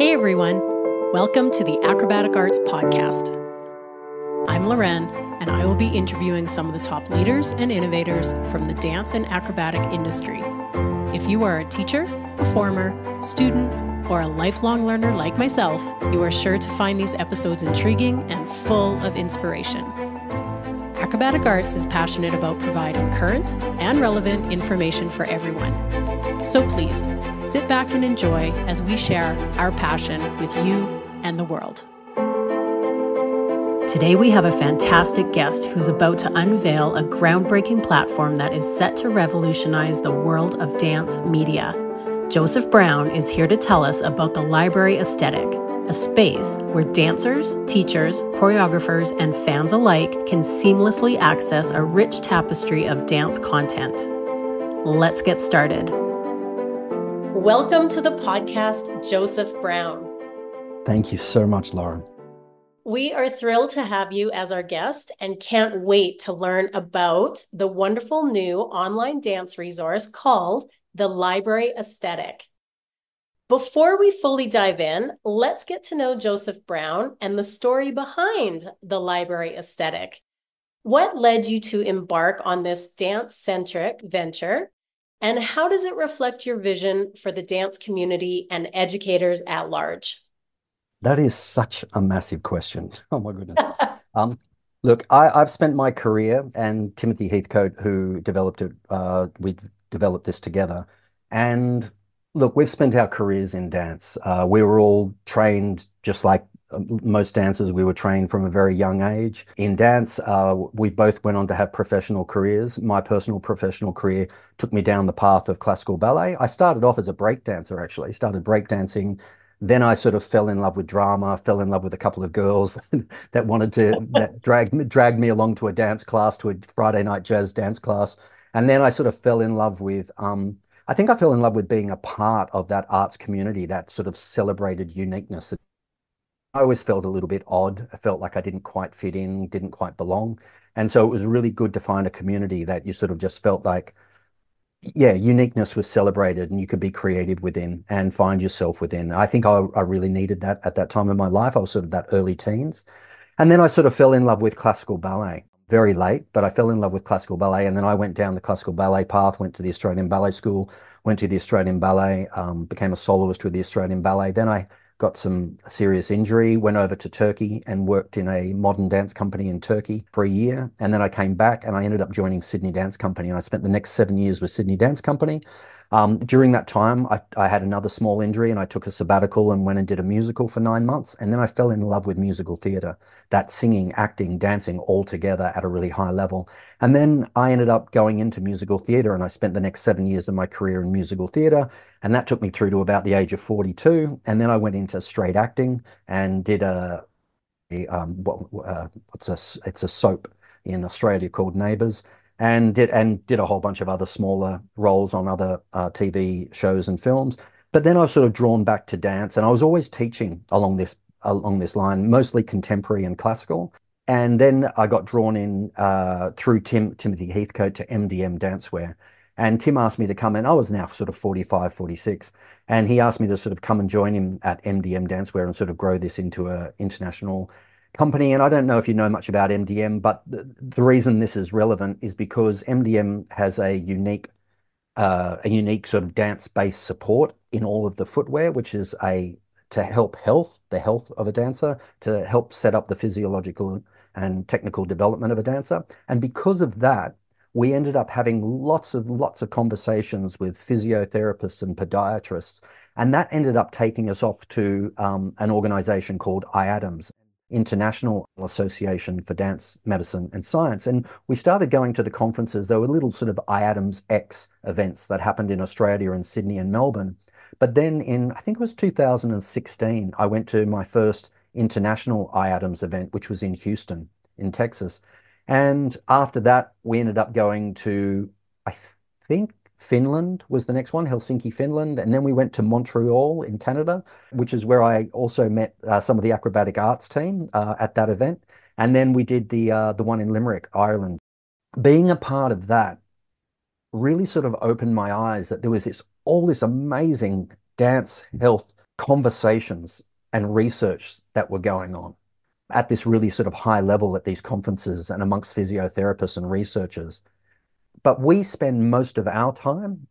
Hey everyone, welcome to the Acrobatic Arts Podcast. I'm Loren, and I will be interviewing some of the top leaders and innovators from the dance and acrobatic industry. If you are a teacher, performer, student, or a lifelong learner like myself, you are sure to find these episodes intriguing and full of inspiration. Acrobatic Arts is passionate about providing current and relevant information for everyone. So please sit back and enjoy as we share our passion with you and the world. Today, we have a fantastic guest who's about to unveil a groundbreaking platform that is set to revolutionize the world of dance media. Josef Brown is here to tell us about the library aesthetic, a space where dancers, teachers, choreographers, and fans alike can seamlessly access a rich tapestry of dance content. Let's get started. Welcome to the podcast, Josef Brown. Thank you so much, Loren. We are thrilled to have you as our guest and can't wait to learn about the wonderful new online dance resource called the Library Aesthetic. Before we fully dive in, let's get to know Josef Brown and the story behind the Library Aesthetic. What led you to embark on this dance centric venture? And how does it reflect your vision for the dance community and educators at large? That is such a massive question. Oh my goodness. um, look, I, have spent my career, and Timothy Heathcote, who developed it, uh, we developed this together. And look, we've spent our careers in dance. Uh, we were all trained just like most dancers, we were trained from a very young age in dance. Uh, we both went on to have professional careers. My personal professional career took me down the path of classical ballet. I started off as a break dancer, actually, started break dancing Then I sort of fell in love with drama, fell in love with a couple of girls that wanted to, that dragged, dragged me along to a dance class, to a Friday night jazz dance class. And then I sort of fell in love with, um, I think I fell in love with being a part of that arts community, that sort of celebrated uniqueness I always felt a little bit odd. I felt like I didn't quite fit in, didn't quite belong. And so it was really good to find a community that you sort of just felt like, yeah, uniqueness was celebrated and you could be creative within and find yourself within. I think I, I really needed that at that time in my life. I was sort of that early teens. And then I sort of fell in love with classical ballet very late, but I fell in love with classical ballet. And then I went down the classical ballet path, went to the Australian Ballet School, went to the Australian Ballet, um, became a soloist with the Australian Ballet. Then I got some serious injury, went over to Turkey and worked in a modern dance company in Turkey for a year. And then I came back and I ended up joining Sydney Dance Company. And I spent the next seven years with Sydney Dance Company. Um, during that time, I, I, had another small injury and I took a sabbatical and went and did a musical for nine months. And then I fell in love with musical theatre, that singing, acting, dancing all together at a really high level. And then I ended up going into musical theatre and I spent the next seven years of my career in musical theatre. And that took me through to about the age of 42. And then I went into straight acting and did a, a um, what, uh, what's a, it's a soap in Australia called Neighbours and did and did a whole bunch of other smaller roles on other uh, TV shows and films. But then I was sort of drawn back to dance, and I was always teaching along this along this line, mostly contemporary and classical. And then I got drawn in uh, through Tim Timothy Heathcote to MDM Dancewear. And Tim asked me to come in. I was now sort of 45, 46. And he asked me to sort of come and join him at MDM Dancewear and sort of grow this into an international company, and I don't know if you know much about MDM, but the, the reason this is relevant is because MDM has a unique uh, a unique sort of dance-based support in all of the footwear, which is a to help health, the health of a dancer, to help set up the physiological and technical development of a dancer. And because of that, we ended up having lots of lots of conversations with physiotherapists and podiatrists, and that ended up taking us off to um, an organization called IADMS. International Association for Dance Medicine and Science. And we started going to the conferences. There were little sort of IADMS X events that happened in Australia and Sydney and Melbourne. But then in, I think it was 2016, I went to my first international IADMS event, which was in Houston, in Texas. And after that, we ended up going to, I think, Finland was the next one, Helsinki, Finland. And then we went to Montreal in Canada, which is where I also met uh, some of the acrobatic arts team uh, at that event. And then we did the uh, the one in Limerick, Ireland. Being a part of that really sort of opened my eyes that there was this all this amazing dance health conversations and research that were going on at this really sort of high level at these conferences and amongst physiotherapists and researchers. But we spend most of our time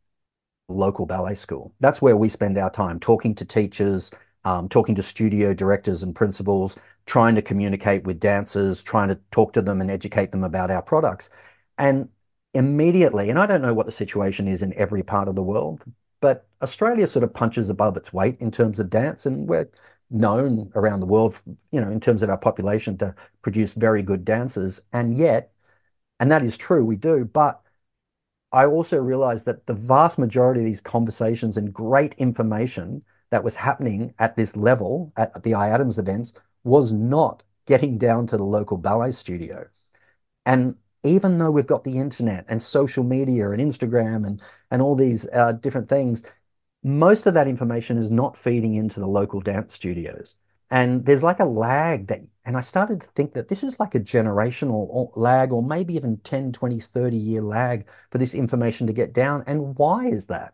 local ballet school. That's where we spend our time talking to teachers, um, talking to studio directors and principals, trying to communicate with dancers, trying to talk to them and educate them about our products. And immediately, and I don't know what the situation is in every part of the world, but Australia sort of punches above its weight in terms of dance, and we're known around the world, you know, in terms of our population to produce very good dancers. And yet, and that is true, we do, but I also realized that the vast majority of these conversations and great information that was happening at this level at the IADMS events was not getting down to the local ballet studio. And even though we've got the internet and social media and Instagram and, and all these uh, different things, most of that information is not feeding into the local dance studios. And there's like a lag that, and I started to think that this is like a generational lag or maybe even 10, 20, 30 year lag for this information to get down. And why is that?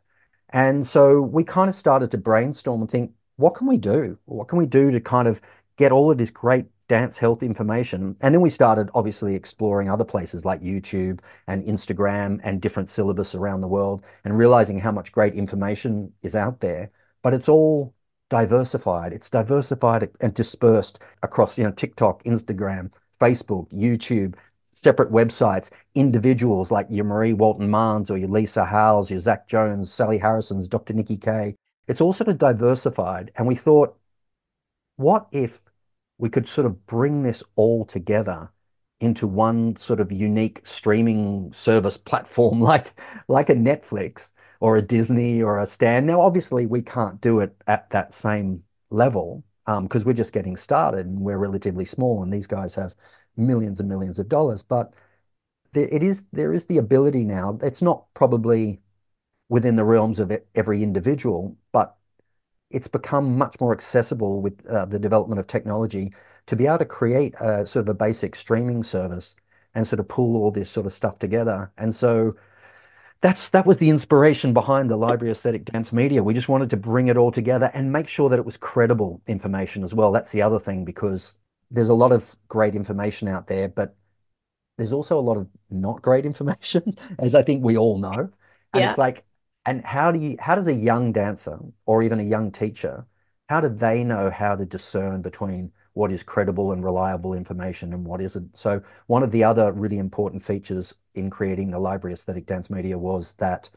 And so we kind of started to brainstorm and think, what can we do? What can we do to kind of get all of this great dance health information. And then we started obviously exploring other places like YouTube and Instagram and different syllabus around the world and realizing how much great information is out there. But it's all diversified. It's diversified and dispersed across, you know, TikTok, Instagram, Facebook, YouTube, separate websites, individuals like your Marie Walton Mans or your Lisa Howells, your Zach Jones, Sally Harrison's, Dr. Nikki Kay. It's all sort of diversified. And we thought, what if we could sort of bring this all together into one sort of unique streaming service platform like like a Netflix or a Disney or a Stan. Now, obviously, we can't do it at that same level because um, we're just getting started and we're relatively small, and these guys have millions and millions of dollars. But there, it is there is the ability now. It's not probably within the realms of every individual, but it's become much more accessible with uh, the development of technology to be able to create a sort of a basic streaming service and sort of pull all this sort of stuff together. And so that's that was the inspiration behind the Library Aesthetic Dance Media. We just wanted to bring it all together and make sure that it was credible information as well. That's the other thing because there's a lot of great information out there, but there's also a lot of not great information, as I think we all know. And yeah. it's like and how do you how does a young dancer or even a young teacher how do they know how to discern between what is credible and reliable information and what isn't so one of the other really important features in creating the library aesthetic dance media was that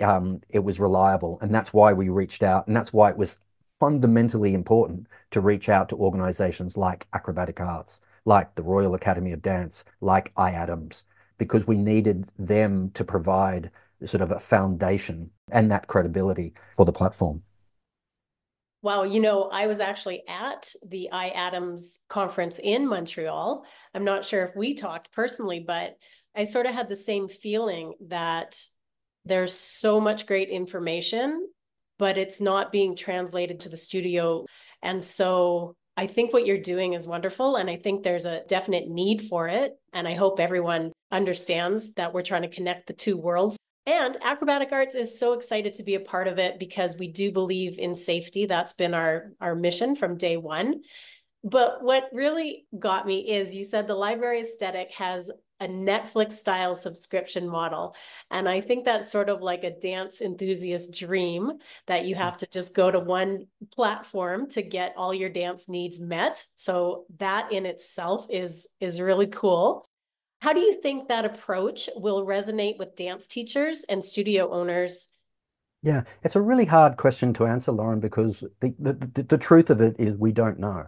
um, it was reliable and that's why we reached out and that's why it was fundamentally important to reach out to organizations like acrobatic arts like the royal academy of dance like IADMS because we needed them to provide sort of a foundation and that credibility for the platform. Wow, you know, I was actually at the IADMS conference in Montreal. I'm not sure if we talked personally, but I sort of had the same feeling that there's so much great information, but it's not being translated to the studio. And so I think what you're doing is wonderful. And I think there's a definite need for it. And I hope everyone understands that we're trying to connect the two worlds. And Acrobatic Arts is so excited to be a part of it because we do believe in safety. That's been our, our mission from day one. But what really got me is you said the library aesthetic has a Netflix style subscription model. And I think that's sort of like a dance enthusiast dream that you mm. have to just go to one platform to get all your dance needs met. So that in itself is is really cool. How do you think that approach will resonate with dance teachers and studio owners? Yeah, it's a really hard question to answer, Loren, because the, the, the truth of it is we don't know.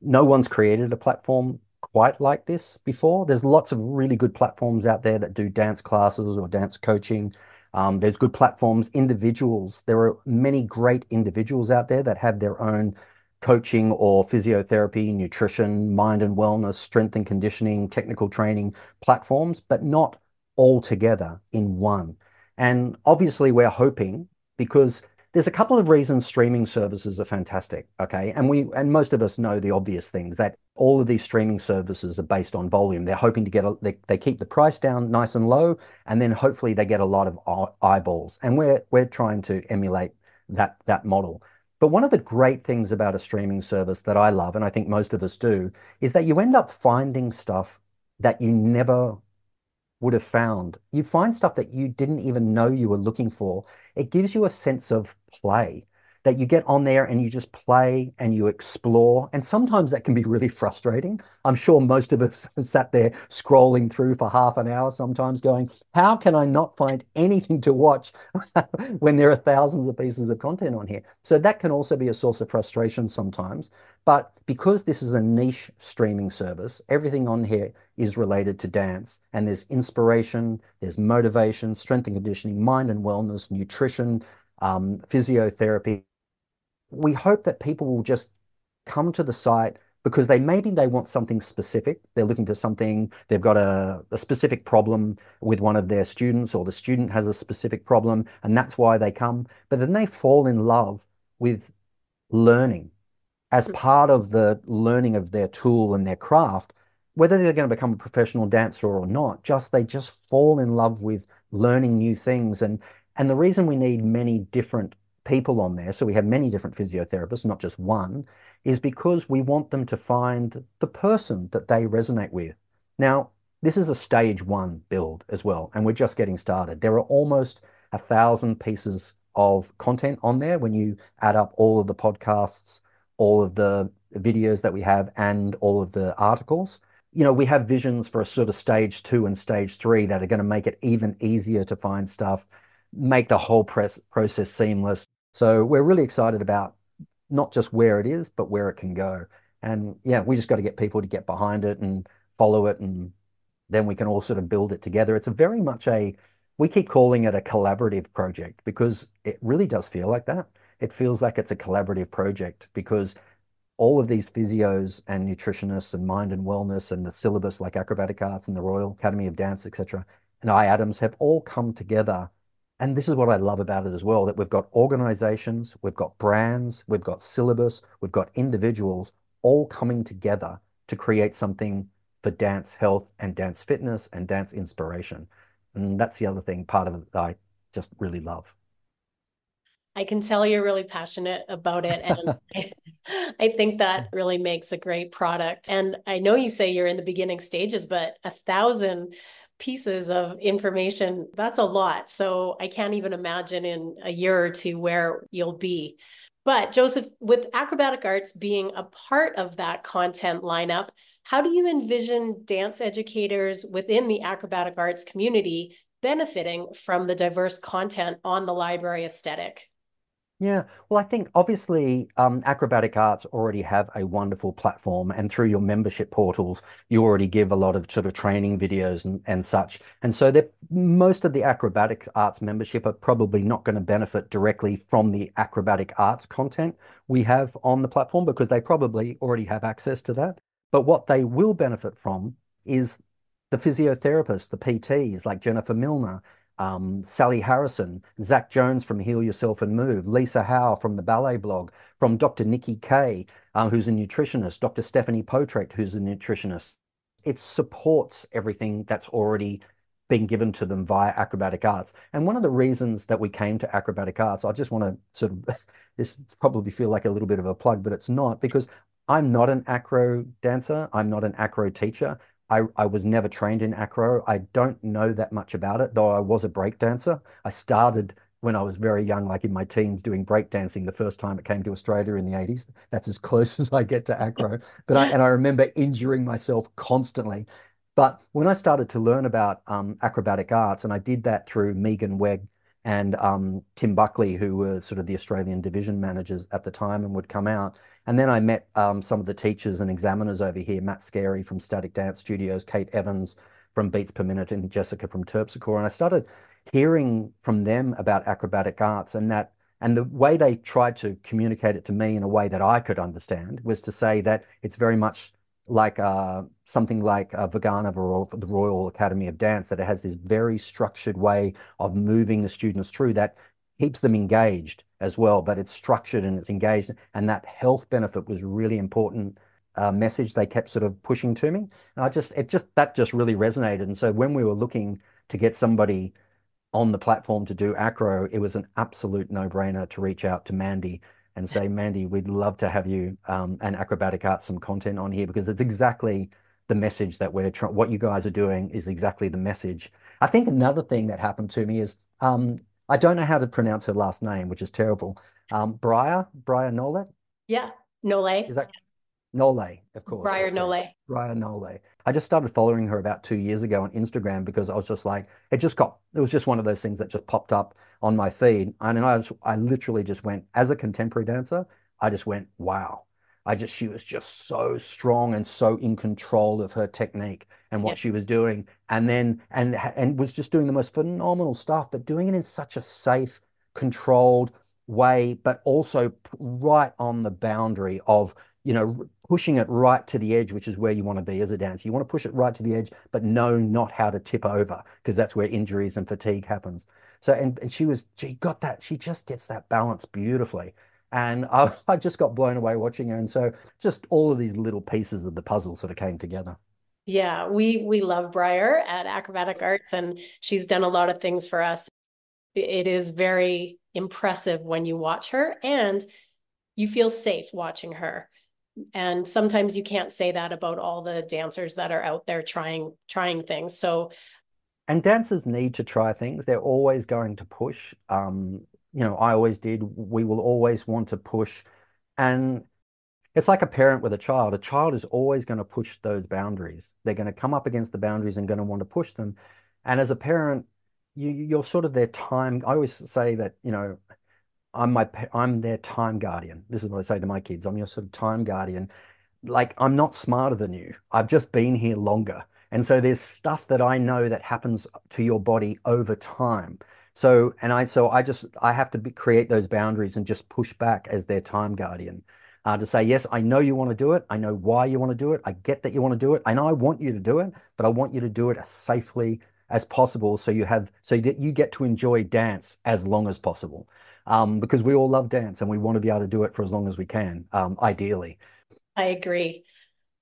No one's created a platform quite like this before. There's lots of really good platforms out there that do dance classes or dance coaching. Um, there's good platforms, individuals. There are many great individuals out there that have their own coaching or physiotherapy, nutrition, mind and wellness, strength and conditioning, technical training platforms, but not all together in one. And obviously, we're hoping because there's a couple of reasons streaming services are fantastic. Okay. And we, and most of us know the obvious things that all of these streaming services are based on volume. They're hoping to get, a, they, they keep the price down nice and low, and then hopefully they get a lot of eyeballs. And we're, we're trying to emulate that, that model. But one of the great things about a streaming service that I love, and I think most of us do, is that you end up finding stuff that you never would have found. You find stuff that you didn't even know you were looking for. It gives you a sense of play that you get on there and you just play and you explore. And sometimes that can be really frustrating. I'm sure most of us sat there scrolling through for half an hour, sometimes going, How can I not find anything to watch when there are thousands of pieces of content on here? So that can also be a source of frustration sometimes. But because this is a niche streaming service, everything on here is related to dance. And there's inspiration, there's motivation, strength and conditioning, mind and wellness, nutrition, um, physiotherapy, we hope that people will just come to the site because they maybe they want something specific. They're looking for something, they've got a, a specific problem with one of their students, or the student has a specific problem, and that's why they come. But then they fall in love with learning as mm. part of the learning of their tool and their craft, whether they're going to become a professional dancer or not, just they just fall in love with learning new things. And and the reason we need many different people on there, so we have many different physiotherapists, not just one, is because we want them to find the person that they resonate with. Now, this is a stage one build as well, and we're just getting started. There are almost a thousand pieces of content on there when you add up all of the podcasts, all of the videos that we have, and all of the articles. You know, we have visions for a sort of stage two and stage three that are going to make it even easier to find stuff, make the whole press process seamless, so we're really excited about not just where it is, but where it can go. And yeah, we just got to get people to get behind it and follow it, and then we can all sort of build it together. It's a very much a, we keep calling it a collaborative project because it really does feel like that. It feels like it's a collaborative project because all of these physios and nutritionists and mind and wellness and the syllabus like acrobatic arts and the Royal Academy of Dance, etc., and IADMS have all come together and this is what I love about it as well, that we've got organizations, we've got brands, we've got syllabus, we've got individuals all coming together to create something for dance health and dance fitness and dance inspiration. And that's the other thing, part of it that I just really love. I can tell you're really passionate about it. And I, I think that really makes a great product. And I know you say you're in the beginning stages, but a thousand pieces of information, that's a lot. So I can't even imagine in a year or two where you'll be. But Josef, with acrobatic arts being a part of that content lineup, how do you envision dance educators within the acrobatic arts community benefiting from the diverse content on the library aesthetic? Yeah, well, I think obviously um, Acrobatic Arts already have a wonderful platform, and through your membership portals, you already give a lot of sort of training videos and, and such. And so most of the Acrobatic Arts membership are probably not going to benefit directly from the Acrobatic Arts content we have on the platform because they probably already have access to that. But what they will benefit from is the physiotherapists, the PTs like Jennifer Milner um, Sally Harrison, Zach Jones from Heal Yourself and Move, Lisa Howell from the Ballet Blog, from Dr. Nikki Kay, uh, who's a nutritionist, Dr. Stephanie Potrecht, who's a nutritionist. It supports everything that's already been given to them via acrobatic arts. And one of the reasons that we came to acrobatic arts, I just want to sort of, this probably feel like a little bit of a plug, but it's not because I'm not an acro dancer. I'm not an acro teacher. I, I was never trained in acro. I don't know that much about it, though I was a break dancer. I started when I was very young, like in my teens, doing break dancing the first time it came to Australia in the 80s. That's as close as I get to acro. But I, and I remember injuring myself constantly. But when I started to learn about um, acrobatic arts, and I did that through Megan Wegg and um, Tim Buckley, who were sort of the Australian division managers at the time and would come out. And then I met um, some of the teachers and examiners over here, Matt Scarey from Static Dance Studios, Kate Evans from Beats Per Minute, and Jessica from Terpsichore. And I started hearing from them about acrobatic arts and that and the way they tried to communicate it to me in a way that I could understand was to say that it's very much like uh, something like uh, Vaganov or the Royal Academy of Dance, that it has this very structured way of moving the students through that keeps them engaged as well, but it's structured and it's engaged. And that health benefit was really important uh, message they kept sort of pushing to me. And I just, it just, that just really resonated. And so when we were looking to get somebody on the platform to do acro, it was an absolute no brainer to reach out to Mandy and say, Mandy, we'd love to have you um, and Acrobatic Arts some content on here because it's exactly the message that we're trying. What you guys are doing is exactly the message. I think another thing that happened to me is um, I don't know how to pronounce her last name, which is terrible. Um, Briar, Briar Nolet. Yeah, Nole. Is that Nole, of course. Briar Nole. Briar Nole. I just started following her about two years ago on Instagram because I was just like, it just got, it was just one of those things that just popped up on my feed. And I, just, I literally just went, as a contemporary dancer, I just went, wow. I just, she was just so strong and so in control of her technique and what she was doing. And then, and, and was just doing the most phenomenal stuff, but doing it in such a safe, controlled way, but also right on the boundary of you know, pushing it right to the edge, which is where you want to be as a dancer. You want to push it right to the edge, but know not how to tip over because that's where injuries and fatigue happens. So, and, and she was, she got that, she just gets that balance beautifully. And I, I just got blown away watching her. And so just all of these little pieces of the puzzle sort of came together. Yeah, we we love Briar at Acrobatic Arts, and she's done a lot of things for us. It is very impressive when you watch her, and you feel safe watching her and sometimes you can't say that about all the dancers that are out there trying trying things. So and dancers need to try things. They're always going to push. Um you know i always did. We will always want to push. And it's like a parent with a child. A child is always going to push those boundaries. They're going to come up against the boundaries and going to want to push them. And as a parent you you're sort of their time. I always say that you know I'm my I'm their time guardian. This is what I say to my kids. I'm your sort of time guardian. Like I'm not smarter than you. I've just been here longer. And so there's stuff that I know that happens to your body over time. So and I so I just I have to be, create those boundaries and just push back as their time guardian. Uh, to say, yes, I know you want to do it. I know why you want to do it. I get that you want to do it. I know I want you to do it, but I want you to do it as safely as possible so you have so that you get to enjoy dance as long as possible um, because we all love dance and we want to be able to do it for as long as we can, um, ideally. I agree.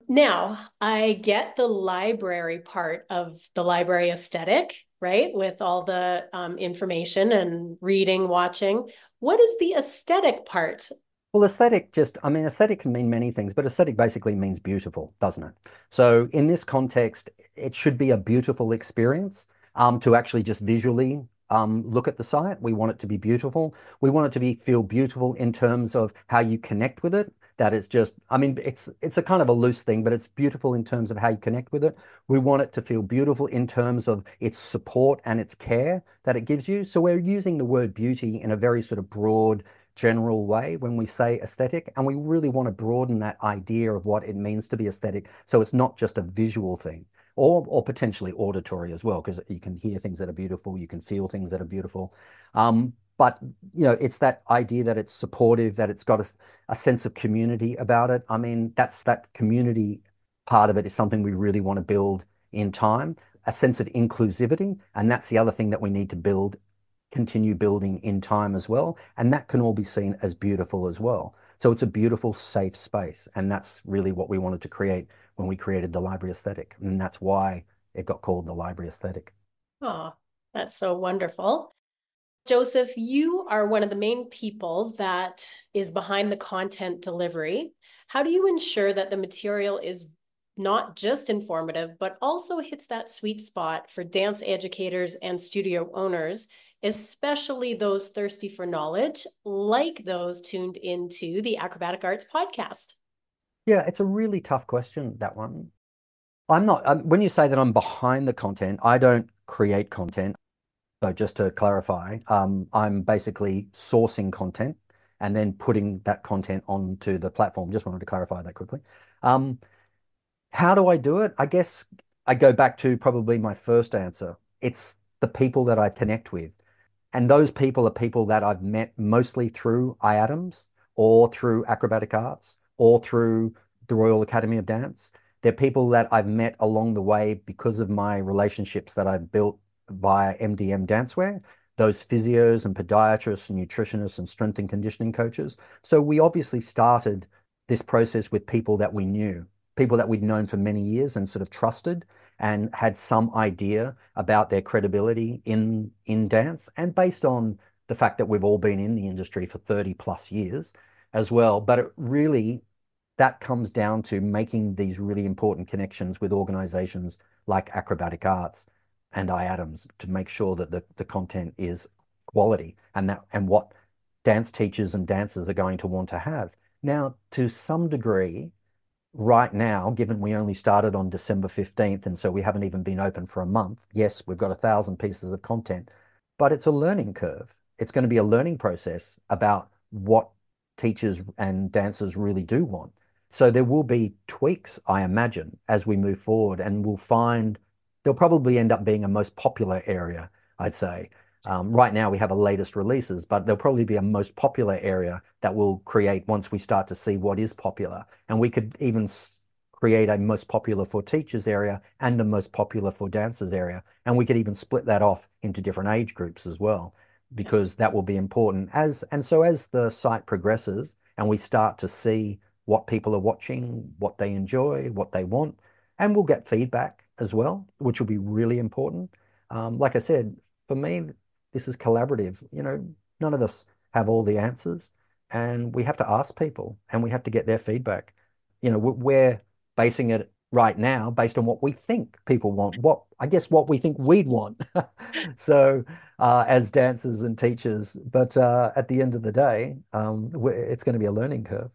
Now, I get the library part of the library aesthetic, right? With all the um, information and reading, watching. What is the aesthetic part? Well, aesthetic just, I mean, aesthetic can mean many things, but aesthetic basically means beautiful, doesn't it? So in this context, it should be a beautiful experience um, to actually just visually um, look at the site. We want it to be beautiful. We want it to be feel beautiful in terms of how you connect with it. That it's just, I mean, it's it's a kind of a loose thing, but it's beautiful in terms of how you connect with it. We want it to feel beautiful in terms of its support and its care that it gives you. So we're using the word beauty in a very sort of broad, general way when we say aesthetic, and we really want to broaden that idea of what it means to be aesthetic. So it's not just a visual thing or or potentially auditory as well, because you can hear things that are beautiful, you can feel things that are beautiful. Um, but you know, it's that idea that it's supportive, that it's got a, a sense of community about it. I mean, that's that community part of it is something we really want to build in time, a sense of inclusivity, and that's the other thing that we need to build, continue building in time as well, and that can all be seen as beautiful as well. So it's a beautiful, safe space, and that's really what we wanted to create when we created the library aesthetic. And that's why it got called the library aesthetic. Oh, that's so wonderful. Josef, you are one of the main people that is behind the content delivery. How do you ensure that the material is not just informative, but also hits that sweet spot for dance educators and studio owners, especially those thirsty for knowledge, like those tuned into the Acrobatic Arts podcast? Yeah, it's a really tough question, that one. I'm not, um, when you say that I'm behind the content, I don't create content. So just to clarify, um, I'm basically sourcing content and then putting that content onto the platform. Just wanted to clarify that quickly. Um, how do I do it? I guess I go back to probably my first answer. It's the people that I connect with. And those people are people that I've met mostly through IADMS or through acrobatic arts or through the Royal Academy of Dance. They're people that I've met along the way because of my relationships that I've built via MDM Dancewear, those physios and podiatrists and nutritionists and strength and conditioning coaches. So we obviously started this process with people that we knew, people that we'd known for many years and sort of trusted and had some idea about their credibility in in dance and based on the fact that we've all been in the industry for 30 plus years as well. But it really, that comes down to making these really important connections with organizations like Acrobatic Arts and IADMS to make sure that the, the content is quality and that and what dance teachers and dancers are going to want to have. Now, to some degree, right now, given we only started on December 15th, and so we haven't even been open for a month, yes, we've got a thousand pieces of content, but it's a learning curve. It's going to be a learning process about what teachers and dancers really do want. So there will be tweaks, I imagine, as we move forward, and we'll find there'll probably end up being a most popular area, I'd say. Um, right now we have a latest releases, but there'll probably be a most popular area that we'll create once we start to see what is popular. And we could even create a most popular for teachers area and a most popular for dancers area. And we could even split that off into different age groups as well, because that will be important as, and so as the site progresses and we start to see what people are watching, what they enjoy, what they want, and we'll get feedback as well, which will be really important. Um, like I said, for me, this is collaborative. You know, none of us have all the answers, and we have to ask people and we have to get their feedback. You know, we're basing it right now based on what we think people want, what I guess what we think we'd want. so, uh, as dancers and teachers, but uh, at the end of the day, um, it's going to be a learning curve.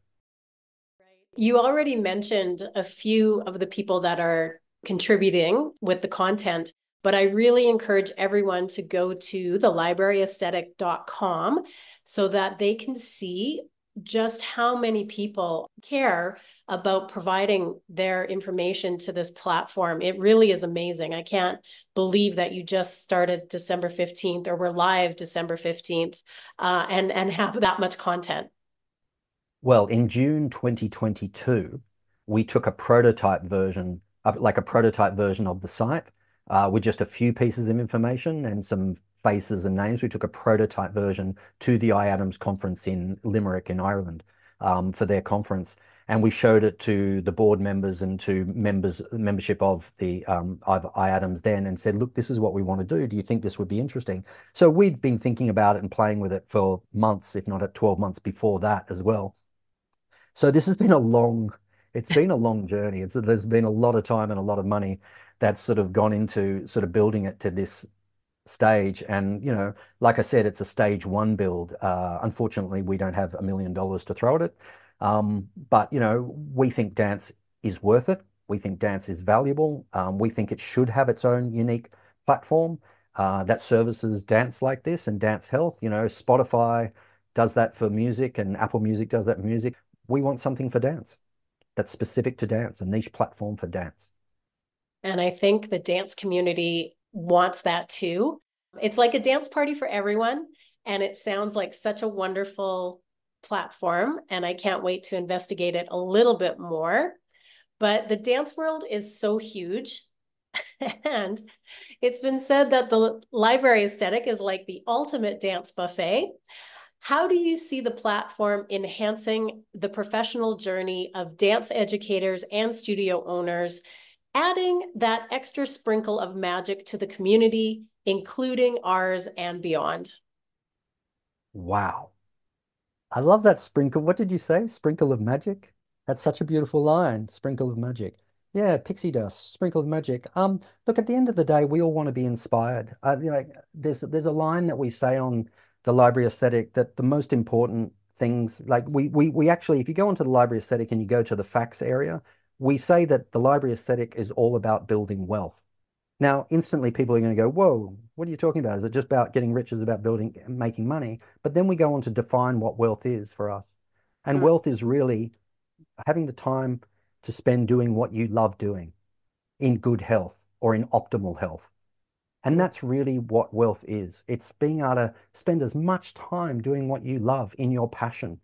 You already mentioned a few of the people that are contributing with the content. But I really encourage everyone to go to the libraryaesthetic.com so that they can see just how many people care about providing their information to this platform. It really is amazing. I can't believe that you just started December 15th or we're live December 15th uh, and, and have that much content. Well, in June 2022, we took a prototype version, like a prototype version of the site uh, with just a few pieces of information and some faces and names. We took a prototype version to the IADMS conference in Limerick in Ireland um, for their conference. And we showed it to the board members and to members membership of the um, IADMS then and said, look, this is what we want to do. Do you think this would be interesting? So we'd been thinking about it and playing with it for months, if not at 12 months before that as well. So this has been a long, it's been a long journey. It's, there's been a lot of time and a lot of money that's sort of gone into sort of building it to this stage. And, you know, like I said, it's a stage one build. Uh, unfortunately, we don't have a million dollars to throw at it. Um, but, you know, we think dance is worth it. We think dance is valuable. Um, we think it should have its own unique platform uh, that services dance like this and dance health. You know, Spotify does that for music and Apple Music does that for music. We want something for dance that's specific to dance, a niche platform for dance. And I think the dance community wants that too. It's like a dance party for everyone. And it sounds like such a wonderful platform. And I can't wait to investigate it a little bit more. But the dance world is so huge. and it's been said that the library aesthetic is like the ultimate dance buffet. How do you see the platform enhancing the professional journey of dance educators and studio owners adding that extra sprinkle of magic to the community, including ours and beyond. Wow. I love that sprinkle. What did you say? Sprinkle of magic? That's such a beautiful line. Sprinkle of magic. Yeah, pixie dust, sprinkle of magic. Um, look, at the end of the day, we all want to be inspired. Uh, you know, there's there's a line that we say on the library aesthetic that the most important things, like we we we actually, if you go into the library aesthetic and you go to the facts area, we say that the library aesthetic is all about building wealth. Now, instantly people are going to go, whoa, what are you talking about? Is it just about getting rich? Is it about building, making money? But then we go on to define what wealth is for us. And mm-hmm. wealth is really having the time to spend doing what you love doing in good health or in optimal health. And that's really what wealth is. It's being able to spend as much time doing what you love in your passion.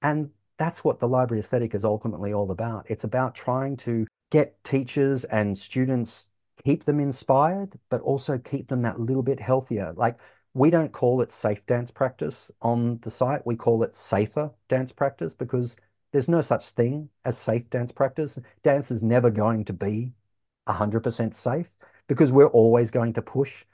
And that's what the library aesthetic is ultimately all about. It's about trying to get teachers and students, keep them inspired, but also keep them that little bit healthier. Like we don't call it safe dance practice on the site. We call it safer dance practice because there's no such thing as safe dance practice. Dance is never going to be 100% safe because we're always going to push.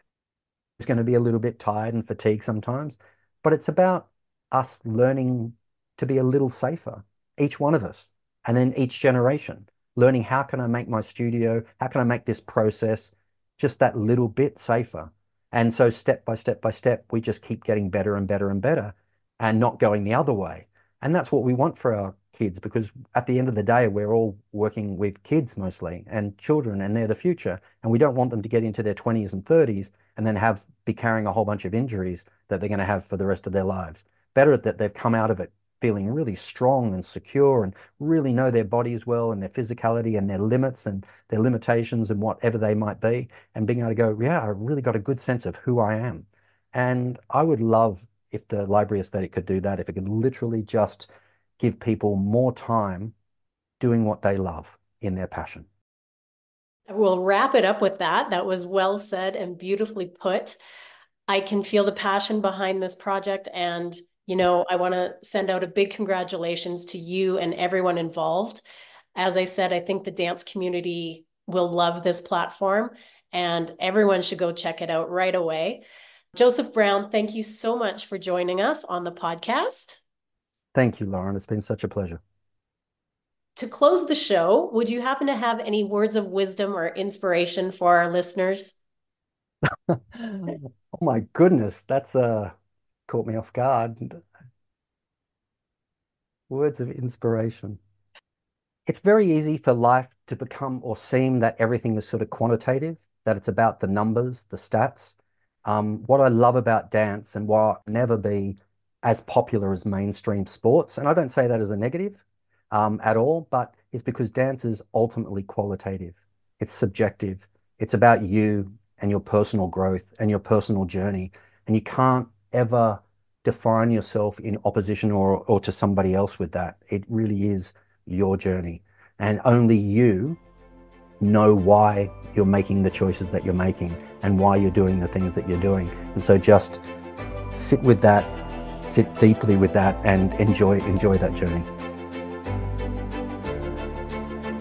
It's going to be a little bit tired and fatigued sometimes, but it's about us learning to be a little safer, each one of us, and then each generation, learning how can I make my studio, how can I make this process just that little bit safer. And so step by step by step, we just keep getting better and better and better and not going the other way. And that's what we want for our kids because at the end of the day, we're all working with kids mostly and children, and they're the future. And we don't want them to get into their 20s and 30s and then have be carrying a whole bunch of injuries that they're going to have for the rest of their lives. Better that they've come out of it feeling really strong and secure and really know their bodies well and their physicality and their limits and their limitations and whatever they might be, and being able to go, yeah, I really got a good sense of who I am. And I would love if the library aesthetic could do that, if it could literally just give people more time doing what they love in their passion. We'll wrap it up with that. That was well said and beautifully put. I can feel the passion behind this project. And, you know, I want to send out a big congratulations to you and everyone involved. As I said, I think the dance community will love this platform and everyone should go check it out right away. Josef Brown, thank you so much for joining us on the podcast. Thank you, Loren. It's been such a pleasure. To close the show, would you happen to have any words of wisdom or inspiration for our listeners? oh my goodness, that's uh caught me off guard. Words of inspiration. It's very easy for life to become or seem that everything is sort of quantitative, that it's about the numbers, the stats. Um, what I love about dance and why I'll never be as popular as mainstream sports. And I don't say that as a negative um, at all, but it's because dance is ultimately qualitative. It's subjective. It's about you and your personal growth and your personal journey. And you can't ever define yourself in opposition or, or to somebody else with that. It really is your journey. And only you know why you're making the choices that you're making and why you're doing the things that you're doing. And so just sit with that sit deeply with that and enjoy enjoy that journey.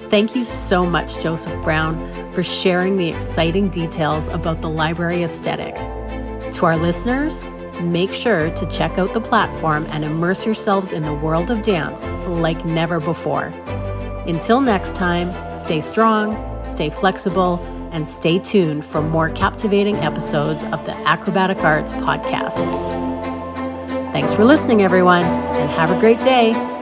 Thank you so much, Josef Brown, for sharing the exciting details about the library aesthetic. To our listeners, make sure to check out the platform and immerse yourselves in the world of dance like never before. Until next time, stay strong, stay flexible, and stay tuned for more captivating episodes of the Acrobatic Arts Podcast. Thanks for listening, everyone, and have a great day.